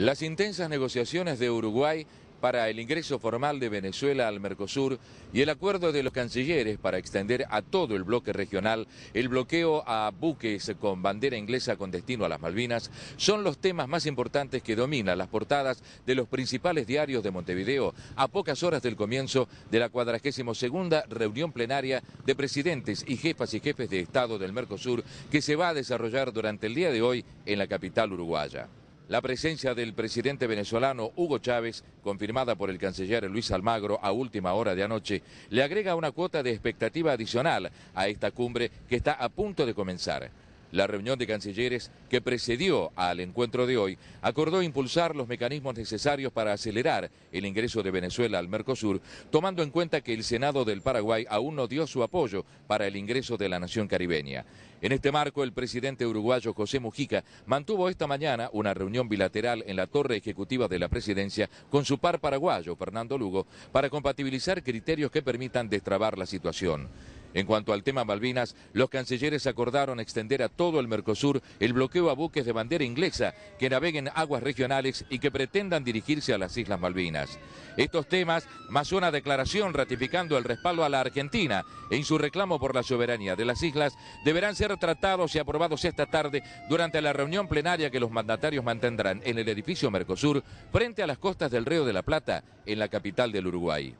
Las intensas negociaciones de Uruguay para el ingreso formal de Venezuela al Mercosur y el acuerdo de los cancilleres para extender a todo el bloque regional el bloqueo a buques con bandera inglesa con destino a las Malvinas son los temas más importantes que dominan las portadas de los principales diarios de Montevideo a pocas horas del comienzo de la 42 reunión plenaria de presidentes y jefas y jefes de Estado del Mercosur que se va a desarrollar durante el día de hoy en la capital uruguaya. La presencia del presidente venezolano Hugo Chávez, confirmada por el canciller Luis Almagro a última hora de anoche, le agrega una cuota de expectativa adicional a esta cumbre que está a punto de comenzar. La reunión de cancilleres que precedió al encuentro de hoy acordó impulsar los mecanismos necesarios para acelerar el ingreso de Venezuela al Mercosur, tomando en cuenta que el Senado del Paraguay aún no dio su apoyo para el ingreso de la nación caribeña. En este marco, el presidente uruguayo José Mujica mantuvo esta mañana una reunión bilateral en la torre ejecutiva de la presidencia con su par paraguayo, Fernando Lugo, para compatibilizar criterios que permitan destrabar la situación. En cuanto al tema Malvinas, los cancilleres acordaron extender a todo el Mercosur el bloqueo a buques de bandera inglesa que naveguen aguas regionales y que pretendan dirigirse a las Islas Malvinas. Estos temas, más una declaración ratificando el respaldo a la Argentina en su reclamo por la soberanía de las islas, deberán ser tratados y aprobados esta tarde durante la reunión plenaria que los mandatarios mantendrán en el edificio Mercosur frente a las costas del Río de la Plata, en la capital del Uruguay.